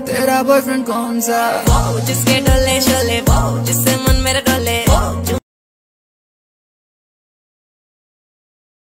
तेरा बॉयफ्रेंड कौन सा? वो जिसके डोले शोले वो जिससे मन